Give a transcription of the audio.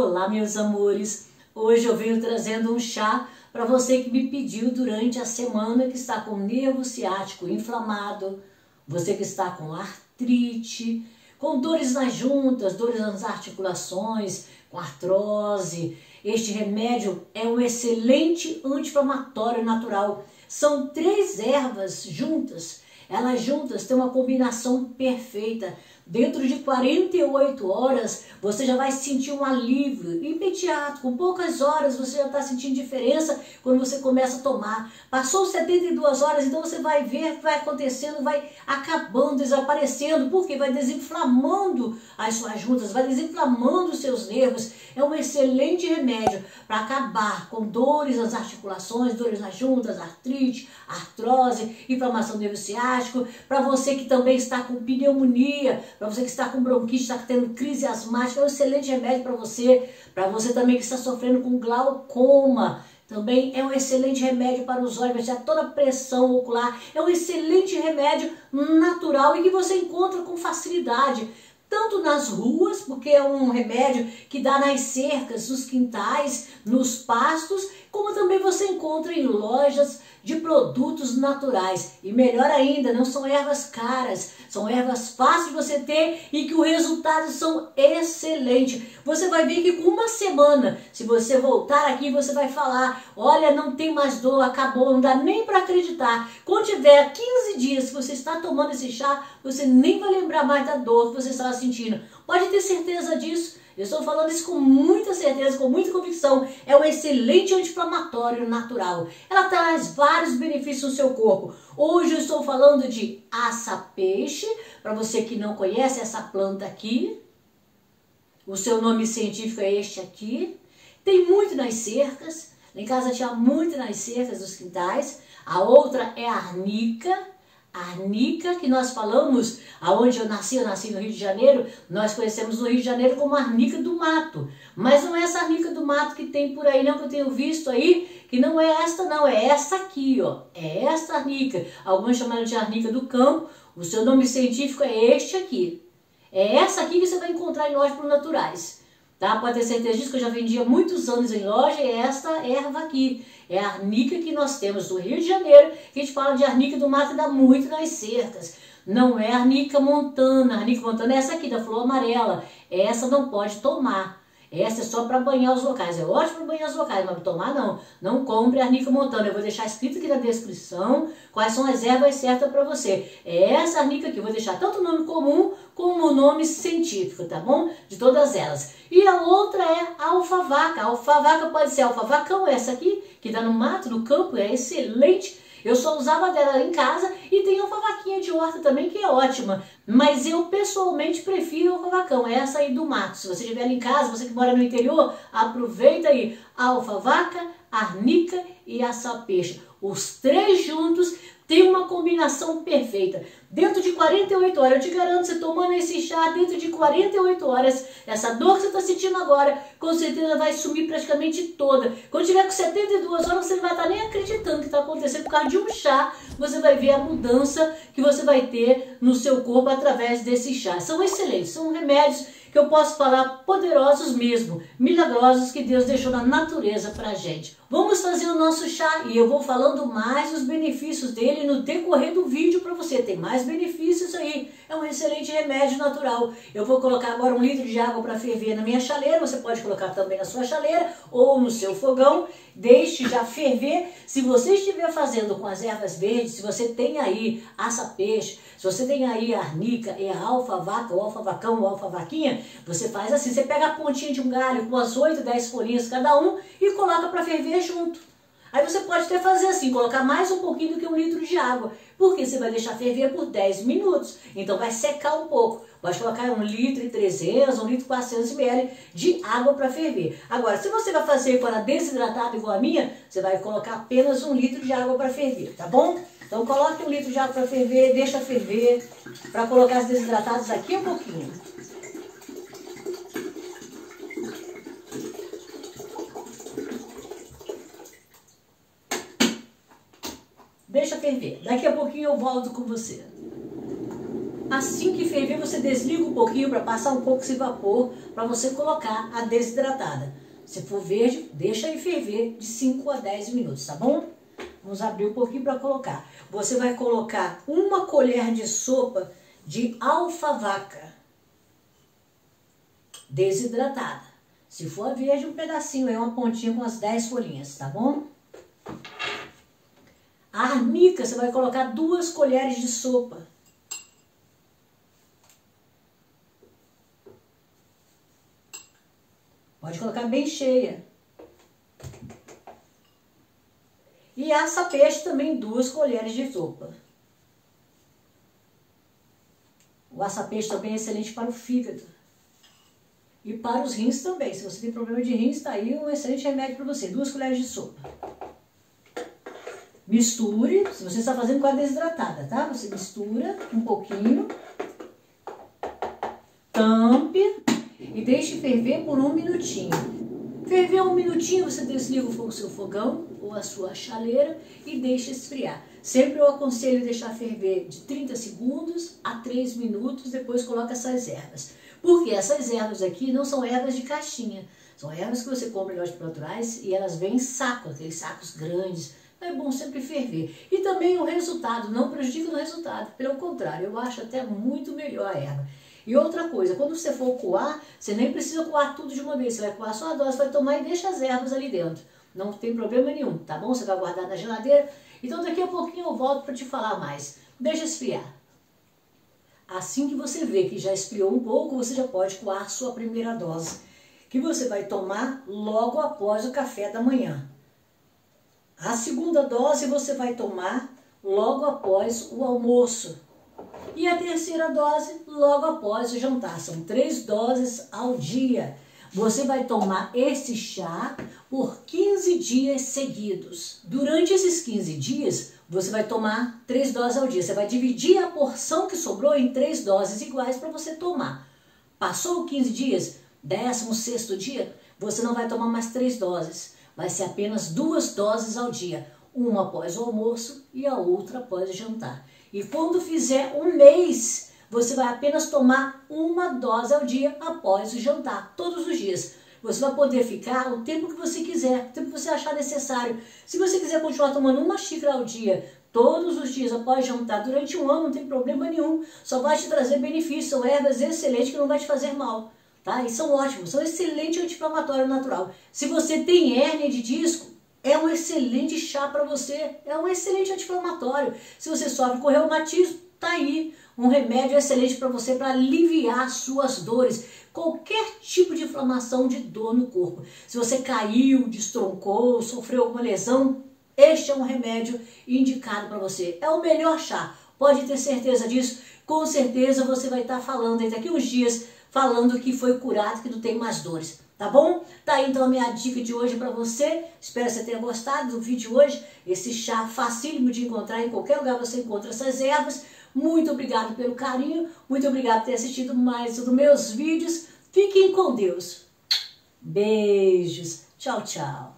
Olá, meus amores! Hoje eu venho trazendo um chá para você que me pediu durante a semana que está com nervo ciático inflamado, você que está com artrite, com dores nas juntas, dores nas articulações, com artrose. Este remédio é um excelente anti-inflamatório natural. São três ervas juntas elas juntas têm uma combinação perfeita. Dentro de 48 horas, você já vai sentir um alívio imediato. Com poucas horas, você já está sentindo diferença quando você começa a tomar. Passou 72 horas, então você vai ver o que vai acontecendo, vai acabando, desaparecendo, porque vai desinflamando as suas juntas, vai desinflamando os seus nervos. É um excelente remédio para acabar com dores nas articulações, dores nas juntas, artrite, artrose, inflamação nervo para você que também está com pneumonia, para você que está com bronquite, está tendo crise asmática, é um excelente remédio para você, para você também que está sofrendo com glaucoma, também é um excelente remédio para os olhos, tirar toda a pressão ocular. É um excelente remédio natural e que você encontra com facilidade. Tanto nas ruas, porque é um remédio que dá nas cercas, nos quintais, nos pastos, como também você encontra em lojas de produtos naturais. E melhor ainda, não são ervas caras, são ervas fáceis de você ter e que os resultados são excelentes. Você vai ver que com uma semana, se você voltar aqui, você vai falar, olha, não tem mais dor, acabou, não dá nem para acreditar. Quando tiver 15 dias que você está tomando esse chá, você nem vai lembrar mais da dor que você estava sentindo. Pode ter certeza disso. Eu estou falando isso com muita certeza, com muita convicção. É um excelente anti-inflamatório natural. Ela traz vários benefícios no seu corpo. Hoje eu estou falando de aça-peixe. Para você que não conhece essa planta aqui, o seu nome científico é este aqui. Tem muito nas cercas. Em casa tinha muito nas cercas dos quintais. A outra é a arnica a arnica que nós falamos, aonde eu nasci, eu nasci no Rio de Janeiro, nós conhecemos no Rio de Janeiro como arnica do mato. Mas não é essa arnica do mato que tem por aí, não, que eu tenho visto aí, que não é esta não, é essa aqui, ó. É essa arnica. Alguns chamaram de arnica do campo, o seu nome científico é este aqui. É essa aqui que você vai encontrar em lojas naturais. Tá? Pode ter certeza disso que eu já vendia muitos anos em loja e esta erva aqui. É a arnica que nós temos do Rio de Janeiro, que a gente fala de arnica do mato e dá muito nas cercas. Não é arnica montana. A arnica montana é essa aqui, da flor amarela. Essa não pode tomar. Essa é só para banhar os locais. É ótimo para banhar os locais, mas tomar não. Não compre arnica montana. Eu vou deixar escrito aqui na descrição quais são as ervas certas para você. É essa arnica aqui. Eu vou deixar tanto o nome comum como o nome científico, tá bom? De todas elas. E a outra é alfavaca. Alfavaca pode ser alfavacão, essa aqui, que dá no mato, no campo, é excelente eu só usava dela em casa e tem uma de horta também que é ótima. Mas eu pessoalmente prefiro o vacão, essa aí do mato. Se você estiver em casa, você que mora no interior, aproveita aí a alfavaca, a arnica e a sapeixa. Os três juntos tem uma combinação perfeita. Dentro de 48 horas, eu te garanto, você tomando esse chá, dentro de 48 horas, essa dor que você está sentindo agora, com certeza vai sumir praticamente toda. Quando tiver com 72 horas, você não vai estar tá nem acreditando que está acontecendo por causa de um chá. Você vai ver a mudança que você vai ter no seu corpo através desse chá. São excelentes, são remédios que eu posso falar poderosos mesmo, milagrosos que Deus deixou na natureza para a gente. Vamos fazer o nosso chá e eu vou falando mais os benefícios dele no decorrer do vídeo para você. Tem mais benefícios aí. É um excelente remédio natural. Eu vou colocar agora um litro de água para ferver na minha chaleira. Você pode colocar também na sua chaleira ou no seu fogão. Deixe já ferver. Se você estiver fazendo com as ervas verdes, se você tem aí aça-peixe, se você tem aí a arnica e a alfa-vaca, o alfa-vacão, o alfa-vaquinha, você faz assim. Você pega a pontinha de um galho com as 8, 10 folhinhas cada um e coloca para ferver junto. Aí você pode até fazer assim, colocar mais um pouquinho do que um litro de água, porque você vai deixar ferver por 10 minutos, então vai secar um pouco. Pode colocar um litro e 300, um litro e 400 ml de água para ferver. Agora, se você vai fazer para desidratado igual a minha, você vai colocar apenas um litro de água para ferver, tá bom? Então coloque um litro de água para ferver, deixa ferver, para colocar os desidratados aqui um pouquinho. Deixa Daqui a pouquinho eu volto com você. Assim que ferver, você desliga um pouquinho para passar um pouco esse vapor para você colocar a desidratada. Se for verde, deixa aí ferver de 5 a 10 minutos, tá bom? Vamos abrir um pouquinho para colocar. Você vai colocar uma colher de sopa de alfavaca desidratada. Se for verde, um pedacinho, é uma pontinha com as 10 folhinhas, tá bom? A arnica, você vai colocar duas colheres de sopa. Pode colocar bem cheia. E assa peixe também duas colheres de sopa. O assa peixe também é excelente para o fígado. E para os rins também. Se você tem problema de rins, está aí um excelente remédio para você. Duas colheres de sopa. Misture, se você está fazendo com a desidratada, tá? Você mistura um pouquinho. Tampe e deixe ferver por um minutinho. Ferver um minutinho, você desliga o seu fogão ou a sua chaleira e deixa esfriar. Sempre eu aconselho deixar ferver de 30 segundos a 3 minutos, depois coloca essas ervas. Porque essas ervas aqui não são ervas de caixinha, são ervas que você compra em lojas naturais e elas vêm em saco, aqueles sacos grandes. É bom sempre ferver. E também o resultado, não prejudica o resultado. Pelo contrário, eu acho até muito melhor a erva. E outra coisa, quando você for coar, você nem precisa coar tudo de uma vez. Você vai coar só a dose, vai tomar e deixa as ervas ali dentro. Não tem problema nenhum, tá bom? Você vai guardar na geladeira. Então daqui a pouquinho eu volto para te falar mais. Deixa esfriar. Assim que você vê que já esfriou um pouco, você já pode coar sua primeira dose, que você vai tomar logo após o café da manhã. A segunda dose você vai tomar logo após o almoço. E a terceira dose logo após o jantar. São três doses ao dia. Você vai tomar esse chá por 15 dias seguidos. Durante esses 15 dias, você vai tomar três doses ao dia. Você vai dividir a porção que sobrou em três doses iguais para você tomar. Passou 15 dias, 16 dia, você não vai tomar mais três doses. Vai ser apenas duas doses ao dia. Uma após o almoço e a outra após o jantar. E quando fizer um mês, você vai apenas tomar uma dose ao dia após o jantar, todos os dias. Você vai poder ficar o tempo que você quiser, o tempo que você achar necessário. Se você quiser continuar tomando uma xícara ao dia, todos os dias após jantar, durante um ano, não tem problema nenhum. Só vai te trazer benefícios. São ervas excelentes que não vai te fazer mal. Tá? E são ótimos, são excelente anti-inflamatório natural. Se você tem hérnia de disco, é um excelente chá para você, é um excelente anti-inflamatório. Se você sofre com reumatismo, tá aí um remédio excelente para você para aliviar suas dores, qualquer tipo de inflamação de dor no corpo. Se você caiu, destroncou, sofreu alguma lesão, este é um remédio indicado para você. É o melhor chá, pode ter certeza disso. Com certeza você vai estar tá falando daqui uns dias, falando que foi curado, que não tem mais dores tá bom? Tá aí então a minha dica de hoje para você. Espero que você tenha gostado do vídeo de hoje. Esse chá facílimo de encontrar em qualquer lugar você encontra essas ervas. Muito obrigado pelo carinho, muito obrigado por ter assistido mais um dos meus vídeos. Fiquem com Deus. Beijos. Tchau, tchau.